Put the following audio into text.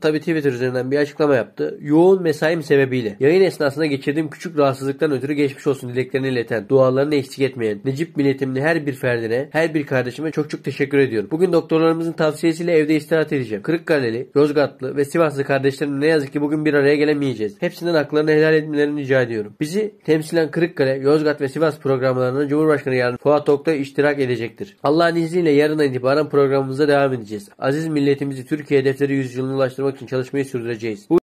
tabi Twitter üzerinden bir açıklama yaptı. Yoğun mesaim sebebiyle yayın esnasında geçirdiğim küçük rahatsızlıktan ötürü geçmiş olsun dileklerini ileten, dualarını eksik etmeyen Necip milletimin her bir ferdine, her bir kardeşime çok çok teşekkür ediyorum. Bugün doktorlarımızın tavsiyesiyle evde istirahat edeceğim. Kırıkkaleli, Yozgatlı ve Sivaslı kardeşlerim ne yazık ki bugün bir araya gelemeyeceğiz. Hepsinden haklarını helal etmelerini rica ediyorum. Bizi temsilen Kırıkkale, Yozgat ve Sivas programlarına Cumhurbaşkanı Yarın Fuat Oktay iştirak edecektir. Allah'ın izniyle yarından itibaren programımıza devam edeceğiz. Aziz milletimizi Türkiye hedefleri yüzyılına ulaştırmak için çalışmayı sürdüreceğiz. Bu